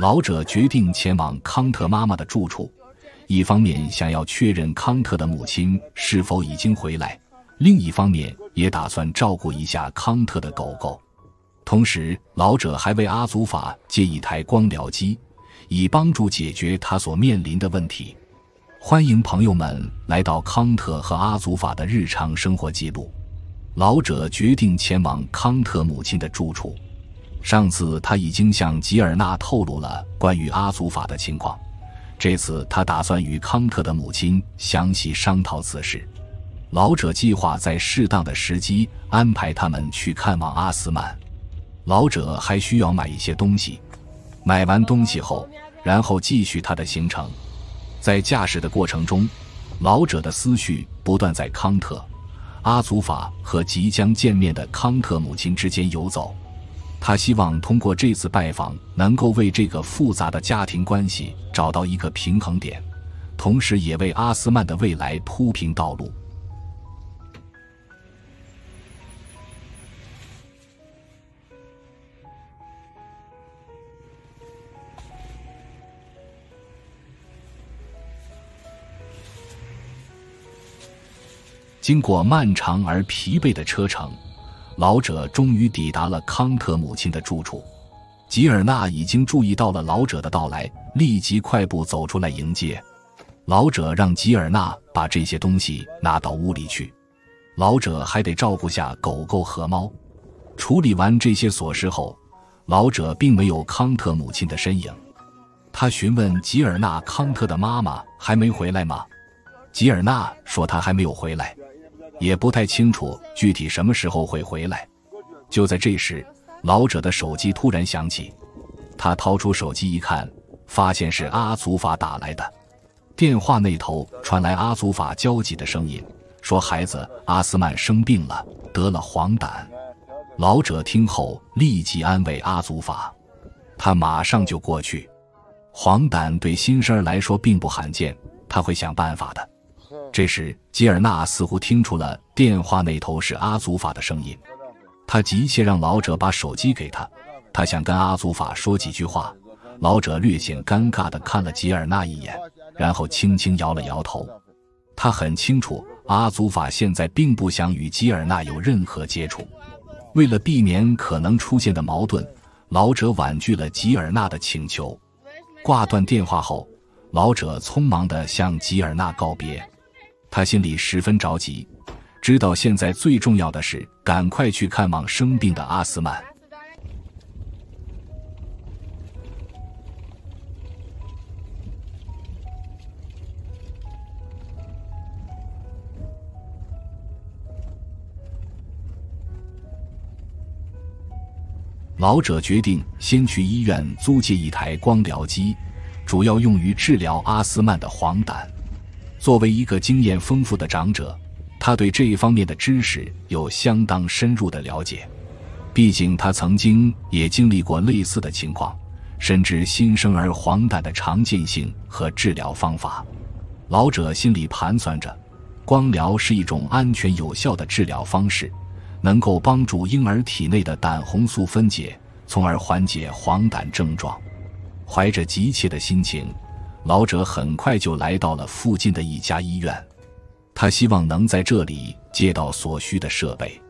老者决定前往康特妈妈的住处，一方面想要确认康特的母亲是否已经回来，另一方面也打算照顾一下康特的狗狗。同时，老者还为阿祖法借一台光疗机，以帮助解决他所面临的问题。欢迎朋友们来到康特和阿祖法的日常生活记录。老者决定前往康特母亲的住处。上次他已经向吉尔纳透露了关于阿祖法的情况，这次他打算与康特的母亲详细商讨此事。老者计划在适当的时机安排他们去看望阿斯曼。老者还需要买一些东西，买完东西后，然后继续他的行程。在驾驶的过程中，老者的思绪不断在康特、阿祖法和即将见面的康特母亲之间游走。他希望通过这次拜访，能够为这个复杂的家庭关系找到一个平衡点，同时也为阿斯曼的未来铺平道路。经过漫长而疲惫的车程，老者终于抵达了康特母亲的住处。吉尔纳已经注意到了老者的到来，立即快步走出来迎接。老者让吉尔纳把这些东西拿到屋里去，老者还得照顾下狗狗和猫。处理完这些琐事后，老者并没有康特母亲的身影。他询问吉尔纳：“康特的妈妈还没回来吗？”吉尔纳说：“他还没有回来。”也不太清楚具体什么时候会回来。就在这时，老者的手机突然响起，他掏出手机一看，发现是阿祖法打来的。电话那头传来阿祖法焦急的声音，说：“孩子阿斯曼生病了，得了黄疸。”老者听后立即安慰阿祖法：“他马上就过去。黄疸对新生儿来说并不罕见，他会想办法的。”这时，吉尔纳似乎听出了电话那头是阿祖法的声音，他急切让老者把手机给他，他想跟阿祖法说几句话。老者略显尴尬地看了吉尔纳一眼，然后轻轻摇了摇头。他很清楚，阿祖法现在并不想与吉尔纳有任何接触。为了避免可能出现的矛盾，老者婉拒了吉尔纳的请求。挂断电话后，老者匆忙地向吉尔纳告别。他心里十分着急，知道现在最重要的是赶快去看望生病的阿斯曼。老者决定先去医院租借一台光疗机，主要用于治疗阿斯曼的黄疸。作为一个经验丰富的长者，他对这一方面的知识有相当深入的了解。毕竟他曾经也经历过类似的情况，深知新生儿黄疸的常见性和治疗方法。老者心里盘算着，光疗是一种安全有效的治疗方式，能够帮助婴儿体内的胆红素分解，从而缓解黄疸症状。怀着急切的心情。老者很快就来到了附近的一家医院，他希望能在这里借到所需的设备。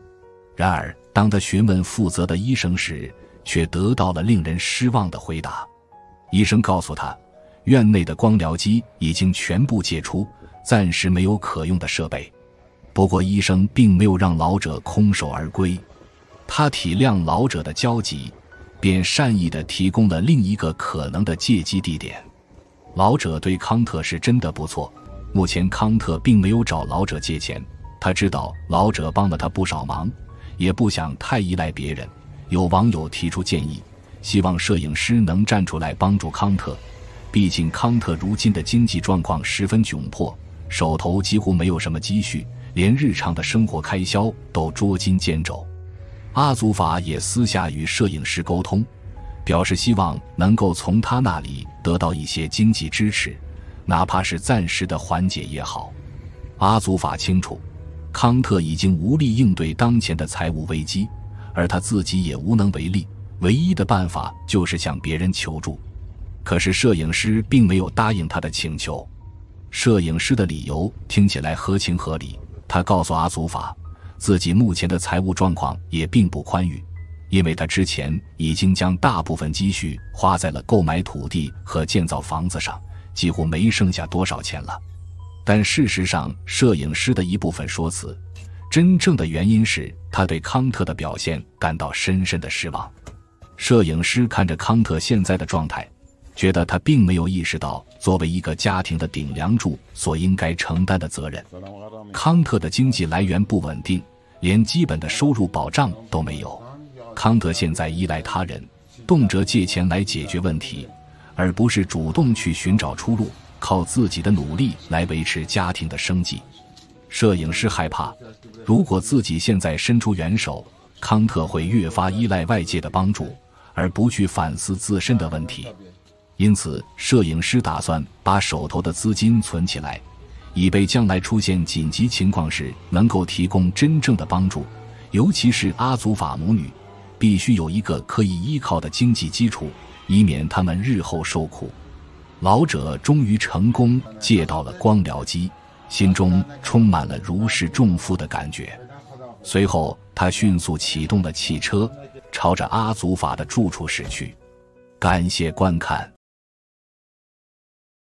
然而，当他询问负责的医生时，却得到了令人失望的回答。医生告诉他，院内的光疗机已经全部借出，暂时没有可用的设备。不过，医生并没有让老者空手而归，他体谅老者的焦急，便善意地提供了另一个可能的借机地点。老者对康特是真的不错。目前康特并没有找老者借钱，他知道老者帮了他不少忙，也不想太依赖别人。有网友提出建议，希望摄影师能站出来帮助康特。毕竟康特如今的经济状况十分窘迫，手头几乎没有什么积蓄，连日常的生活开销都捉襟见肘。阿祖法也私下与摄影师沟通。表示希望能够从他那里得到一些经济支持，哪怕是暂时的缓解也好。阿祖法清楚，康特已经无力应对当前的财务危机，而他自己也无能为力。唯一的办法就是向别人求助。可是摄影师并没有答应他的请求。摄影师的理由听起来合情合理。他告诉阿祖法，自己目前的财务状况也并不宽裕，因为他之前已经将大部分积蓄花在了购买土地和建造房子上，几乎没剩下多少钱了。但事实上，摄影师的一部分说辞，真正的原因是他对康特的表现感到深深的失望。摄影师看着康特现在的状态。觉得他并没有意识到作为一个家庭的顶梁柱所应该承担的责任。康特的经济来源不稳定，连基本的收入保障都没有。康德现在依赖他人，动辄借钱来解决问题，而不是主动去寻找出路，靠自己的努力来维持家庭的生计。摄影师害怕，如果自己现在伸出援手，康特会越发依赖外界的帮助，而不去反思自身的问题。因此，摄影师打算把手头的资金存起来，以备将来出现紧急情况时能够提供真正的帮助。尤其是阿祖法母女，必须有一个可以依靠的经济基础，以免他们日后受苦。老者终于成功借到了光疗机，心中充满了如释重负的感觉。随后，他迅速启动了汽车，朝着阿祖法的住处驶去。感谢观看。